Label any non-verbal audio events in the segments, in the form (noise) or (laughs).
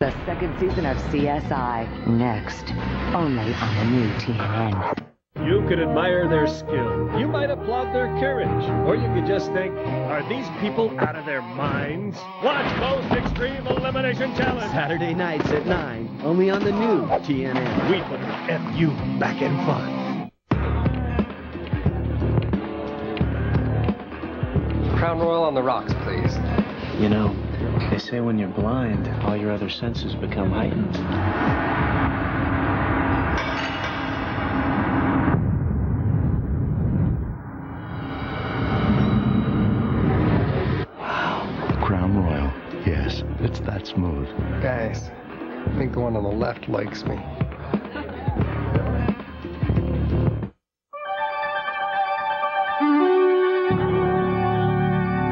The second season of CSI. Next. Only on the new TNN. You could admire their skill. You might applaud their courage. Or you could just think, are these people out of their minds? Watch Most Extreme Elimination Challenge. Saturday nights at 9, only on the new TNN. We put an FU back in fun. Crown Royal on the rocks, please. You know, they say when you're blind, all your other senses become heightened. Wow, Crown Royal. Yes, it's that smooth. Guys, I think the one on the left likes me.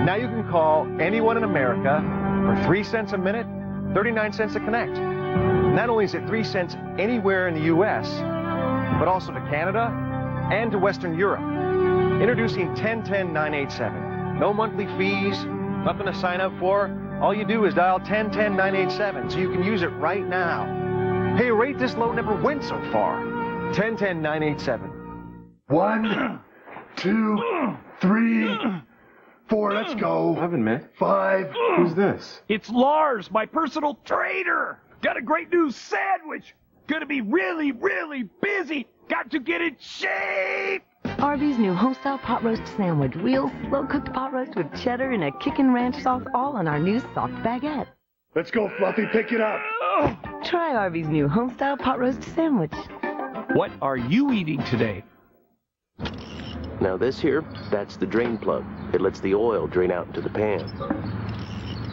Now you can call anyone in America for 3 cents a minute, 39 cents to connect. Not only is it 3 cents anywhere in the U.S., but also to Canada and to Western Europe. Introducing 1010 987. No monthly fees, nothing to sign up for. All you do is dial 1010 987 so you can use it right now. Hey, rate this low never went so far. 1010 987. One, two, three, four. Let's go. Haven't met. Five. Who's this? It's Lars, my personal trainer. Got a great new sandwich. Gonna be really, really busy. Got to get in shape. Arby's new homestyle pot roast sandwich. Real slow cooked pot roast with cheddar and a kickin' ranch sauce, all on our new soft baguette. Let's go, Fluffy. Pick it up. Try Arby's new homestyle pot roast sandwich. What are you eating today? Now this here, that's the drain plug. It lets the oil drain out into the pan.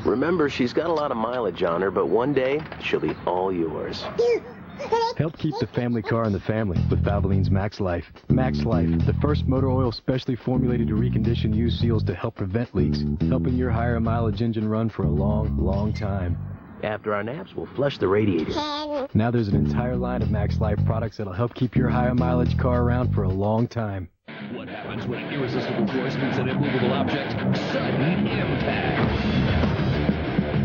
Remember, she's got a lot of mileage on her, but one day, she'll be all yours. Help keep the family car in the family with Valvoline's Max Life. Max Life, the first motor oil specially formulated to recondition used seals to help prevent leaks, helping your higher mileage engine run for a long, long time. After our naps, we'll flush the radiator. Now there's an entire line of Max Life products that'll help keep your higher mileage car around for a long time. What happens when an irresistible force meets an immovable object? Sudden impact.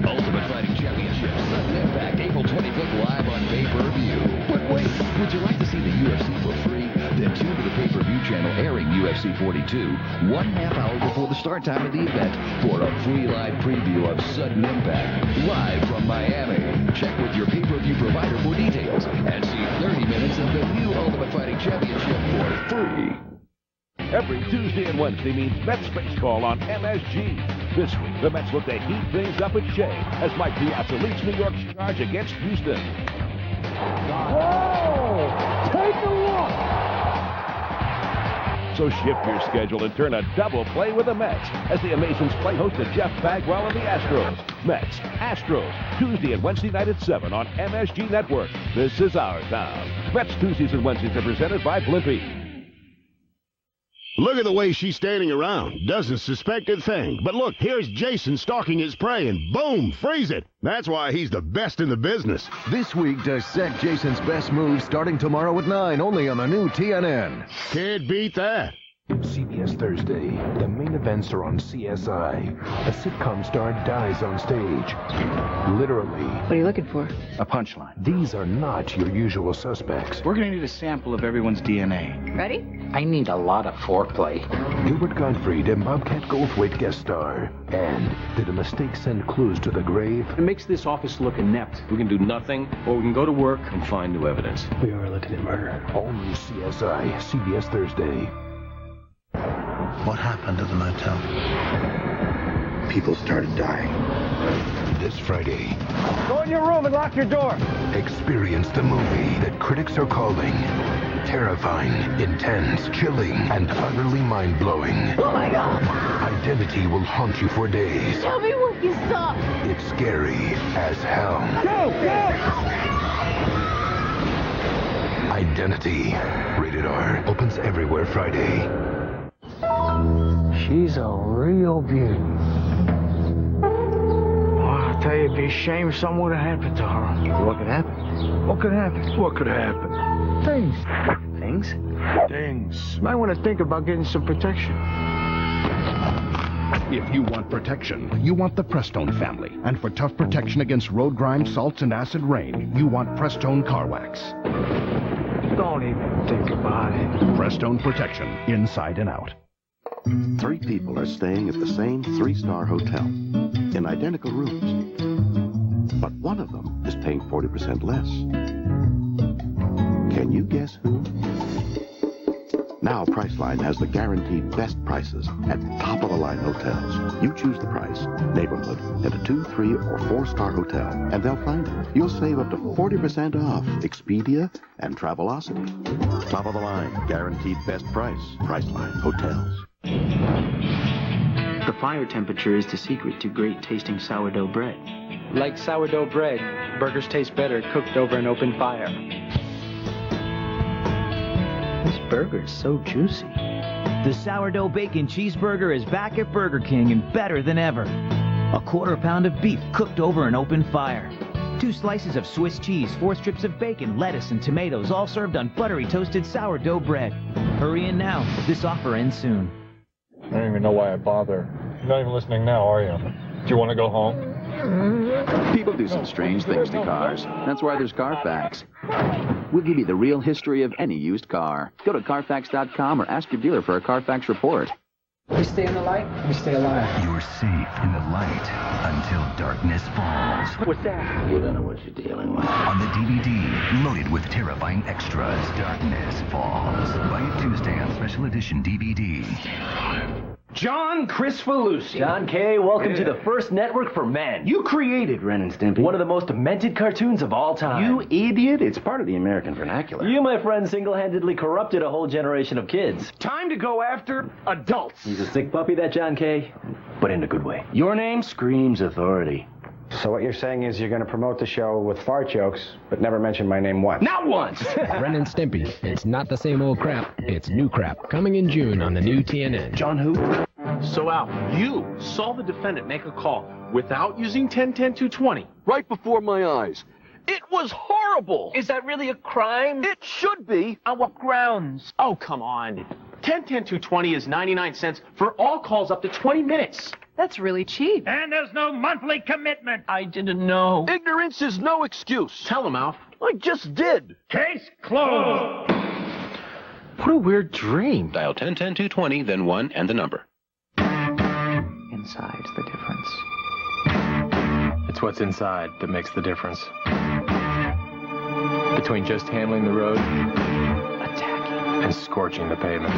Ultimate Fighting Championship Sudden Impact, April 25th, live on pay-per-view. But wait, would you like to see the UFC for free? Then tune to the pay-per-view channel airing UFC 42 one half hour before the start time of the event for a free live preview of Sudden Impact, live from Miami. Check with your pay-per-view provider for details and see 30 minutes of the new Ultimate Fighting Championship for free. Every Tuesday and Wednesday means Mets Space Call on MSG. This week, the Mets look to heat things up at Shea as Mike Piazza leads New York's charge against Houston. Whoa! Take a look! So shift your schedule and turn a double play with the Mets as the Amazins play host to Jeff Bagwell and the Astros. Mets, Astros, Tuesday and Wednesday night at 7 on MSG Network. This is our town. Mets Tuesdays and Wednesdays are presented by Blimpie. Look at the way she's standing around. Doesn't suspect a thing. But look, here's Jason stalking his prey and boom, freeze it. That's why he's the best in the business. This week, dissect Jason's best moves starting tomorrow at 9, only on the new TNN. Can't beat that. CBS Thursday. The main events are on CSI. A sitcom star dies on stage. Literally. What are you looking for? A punchline. These are not your usual suspects. We're going to need a sample of everyone's DNA. Ready? I need a lot of foreplay. Gilbert Gottfried and Bobcat Goldthwait guest star. And did a mistake send clues to the grave? It makes this office look inept. We can do nothing, or we can go to work and find new evidence. We are looking at murder. All new CSI, CBS Thursday. What happened at the motel? People started dying. This Friday, Go in your room and lock your door. experience the movie that critics are calling terrifying, intense, chilling, and utterly mind-blowing. Oh my god! Identity will haunt you for days. Tell me what you saw! It's scary as hell. Go! Go! Identity. Rated R. Opens everywhere Friday. She's a real beauty. Oh, I tell you, it'd be a shame if something would have happened to her. What could happen? What could happen? What could happen? Things. Things? Things. Might want to think about getting some protection. If you want protection, you want the Prestone family. And for tough protection against road grime, salts, and acid rain, you want Prestone Car Wax. Don't even think about it. Prestone Protection, inside and out. Three people are staying at the same three-star hotel in identical rooms. But one of them is paying 40% less. Can you guess who? Now Priceline has the guaranteed best prices at top-of-the-line hotels. You choose the price, neighborhood, and a two, three, or four-star hotel, and they'll find it. You'll save up to 40% off Expedia and Travelocity. Top of the line, guaranteed best price. Priceline Hotels. The fire temperature is the secret to great tasting sourdough bread. Like sourdough bread, burgers taste better cooked over an open fire. This burger is so juicy. The sourdough bacon cheeseburger is back at Burger King and better than ever. A quarter pound of beef cooked over an open fire. Two slices of Swiss cheese, four strips of bacon, lettuce, and tomatoes, all served on buttery toasted sourdough bread. Hurry in now. This offer ends soon. I don't even know why I bother. You're not even listening now, are you? Do you want to go home? People do some strange things to cars. That's why there's Carfax. We'll give you the real history of any used car. Go to Carfax.com or ask your dealer for a Carfax report. We stay in the light, we stay alive. You're safe in the light until darkness falls. What's that? You don't know what you're dealing with. On the DVD, loaded with terrifying extras, Darkness Falls. Buy it Tuesday on special edition DVD. John Kricfalusi. John K., welcome to the first network for men. You created Ren and Stimpy. One of the most demented cartoons of all time. You idiot. It's part of the American vernacular. You, my friend, single-handedly corrupted a whole generation of kids. Time to go after adults. He's a sick puppy, that John K., but in a good way. Your name screams authority. So what you're saying is you're going to promote the show with fart jokes, but never mention my name once. Not once! (laughs) Ren and Stimpy. It's not the same old crap. It's new crap. Coming in June on the new TNN. John who? So Al, you saw the defendant make a call without using 1010-220 right before my eyes. It was horrible. Is that really a crime? It should be. On what grounds? Oh, come on. 1010-220 is 99 cents for all calls up to 20 minutes. That's really cheap. And there's no monthly commitment. I didn't know. Ignorance is no excuse. Tell him, Alf. I just did. Case closed. What a weird dream. Dial 1010-220, then 1 and the number. Inside's the difference. It's what's inside that makes the difference. Between just handling the road Attacking. and scorching the pavement.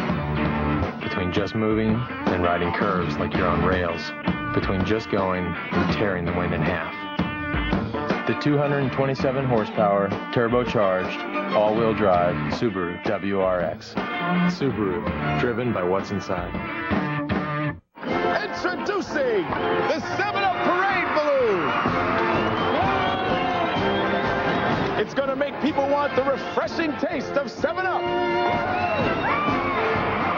Between just moving and riding curves like you're on rails. Between just going and tearing the wind in half. The 227 horsepower, turbocharged, all-wheel drive Subaru WRX. Subaru, driven by what's inside. Introducing the 7-Up Parade Balloon! It's gonna make people want the refreshing taste of 7-Up!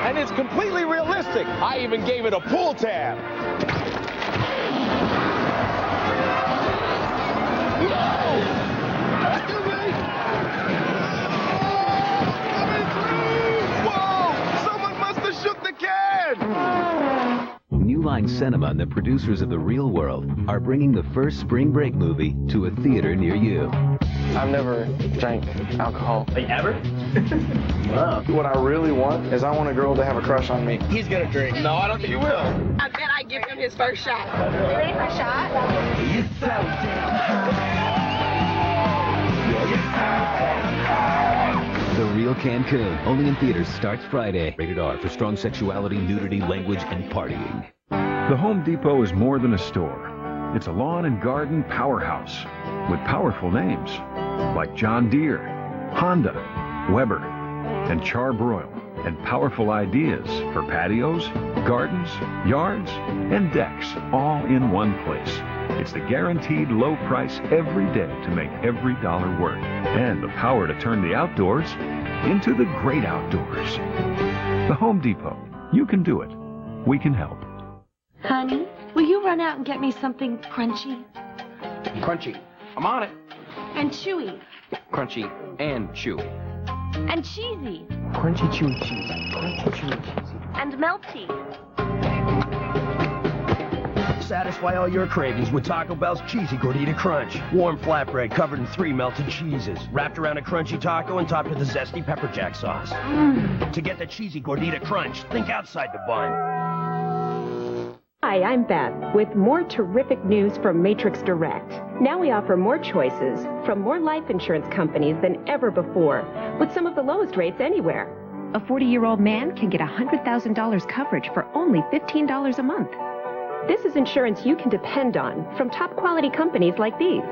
And it's completely realistic. I even gave it a pull tab. Line Cinema and the producers of The Real World are bringing the first spring break movie to a theater near you. I've never drank alcohol. Like ever? (laughs) wow. What I really want is I want a girl to have a crush on me. He's gonna drink. No, I don't think he will. I bet I give him his first shot. Ready for a shot? You're so The Real Cancun, only in theaters, starts Friday. Rated R for strong sexuality, nudity, language, and partying. The Home Depot is more than a store. It's a lawn and garden powerhouse with powerful names like John Deere, Honda, Weber, and Char-Broil, and powerful ideas for patios, gardens, yards, and decks all in one place. It's the guaranteed low price every day to make every dollar work, and the power to turn the outdoors into the great outdoors. The Home Depot. You can do it. We can help. Honey, will you run out and get me something crunchy Crunchy. I'm on it. and chewy Crunchy and chewy. and cheesy Crunchy, chewy, cheesy. Crunchy, chewy, cheesy. and melty? Satisfy all your cravings with Taco Bell's Cheesy Gordita Crunch. Warm flatbread covered in three melted cheeses, wrapped around a crunchy taco and topped with a zesty pepper jack sauce. Mm. To get the Cheesy Gordita Crunch, think outside the bun. Hi, I'm Beth with more terrific news from Matrix Direct. Now we offer more choices from more life insurance companies than ever before, with some of the lowest rates anywhere. A 40 year old man can get $100,000 coverage for only $15 a month. This is insurance you can depend on from top quality companies like these.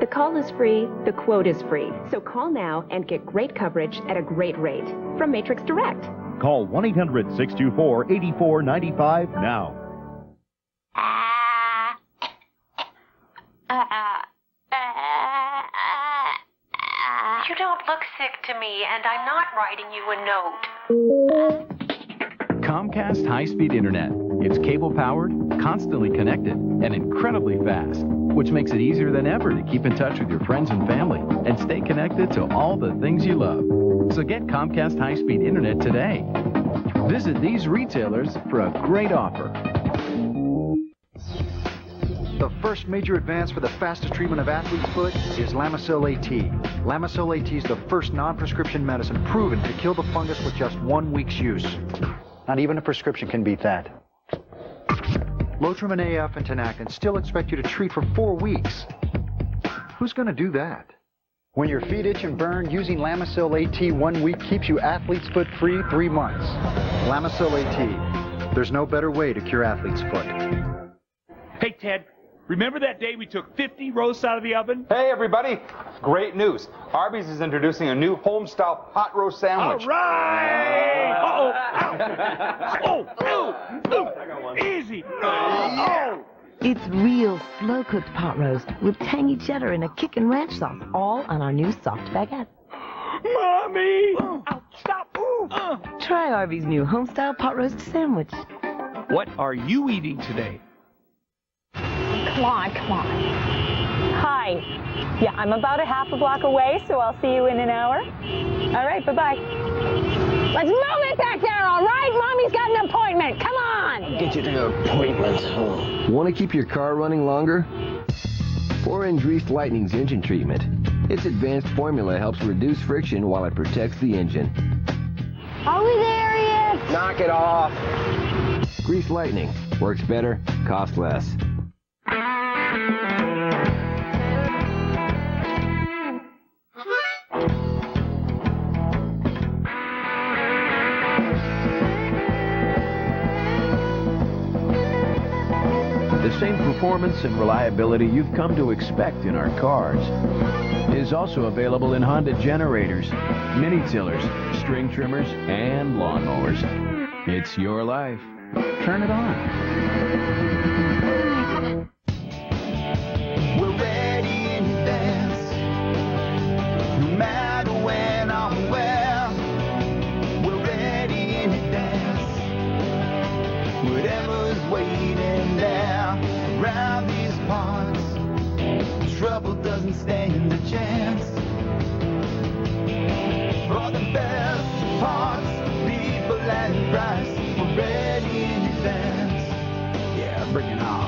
The call is free, the quote is free. So call now and get great coverage at a great rate from Matrix Direct. Call 1 800 624 8495 now. You don't look sick to me, and I'm not writing you a note. Comcast high speed internet. It's cable powered, constantly connected, and incredibly fast, which makes it easier than ever to keep in touch with your friends and family and stay connected to all the things you love. So get Comcast high speed internet today. Visit these retailers for a great offer. The first major advance for the fastest treatment of athlete's foot is Lamisil AT. Lamisil AT is the first non-prescription medicine proven to kill the fungus with just one week's use. Not even a prescription can beat that. Lotrimin AF and Tinactin still expect you to treat for four weeks. Who's going to do that? When your feet itch and burn, using Lamisil AT one week keeps you athlete's foot free three months. Lamisil AT. There's no better way to cure athlete's foot. Hey, Ted, remember that day we took 50 roasts out of the oven? Hey, everybody. Great news. Arby's is introducing a new home-style hot roast sandwich. All right! (laughs) Uh-oh! Ow. Oh, (laughs) oh, oh, easy! Oh, It's real slow cooked pot roast with tangy cheddar and a kickin' ranch sauce, all on our new soft baguette. (gasps) Mommy! (gasps) Ow, stop! Ooh. Try Arby's new home-style pot roast sandwich. What are you eating today? Come on, come on. Hi. Yeah, I'm about a half a block away, so I'll see you in an hour. All right, bye-bye. Let's move it back there, all right? Mommy's got an appointment. Come on. Get you to your appointment. Oh. Want to keep your car running longer? 4-inch Greased Lightning's engine treatment. Its advanced formula helps reduce friction while it protects the engine. Are we there yet? Knock it off! Grease Lightning. Works better, costs less. The same performance and reliability you've come to expect in our cars is also available in Honda generators, mini tillers, string trimmers, and lawnmowers. It's your life. Turn it on. Waiting there around these parts. Trouble doesn't stand a chance. For the best parts, people and price. Ready in advance. Yeah, bring it on.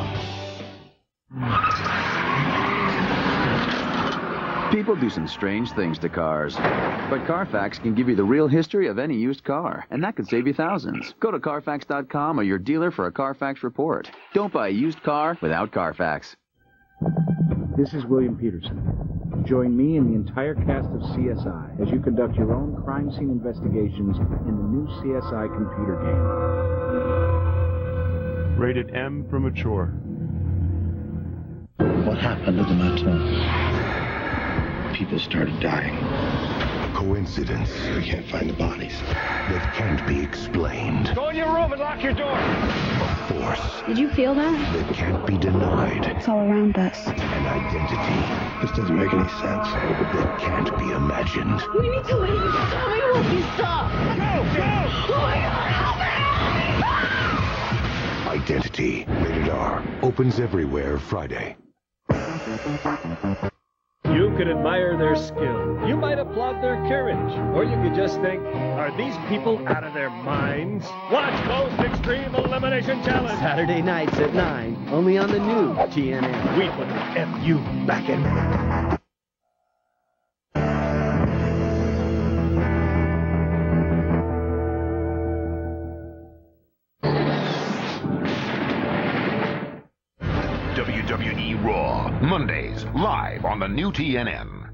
People do some strange things to cars. But Carfax can give you the real history of any used car, and that could save you thousands. Go to Carfax.com or your dealer for a Carfax report. Don't buy a used car without Carfax. This is William Petersen. Join me and the entire cast of CSI as you conduct your own crime scene investigations in the new CSI computer game. Rated M for mature. What happened at the motel? People started dying. Coincidence. We can't find the bodies. That can't be explained. Go in your room and lock your door. A Force Did you feel that? that can't be denied. It's all around us. An identity. This doesn't make any sense. That can't be imagined. We need to leave. Tell me what you saw. Go, go! Oh my god, help me! Identity. Rated R. Opens everywhere Friday. You could admire their skill. You might applaud their courage. Or you could just think, are these people out of their minds? Watch Most Extreme Elimination Challenge. Saturday nights at 9, only on the new TNN. We put the FU back in. Live on the new TNN.